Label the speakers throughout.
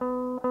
Speaker 1: thank you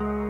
Speaker 1: Bye.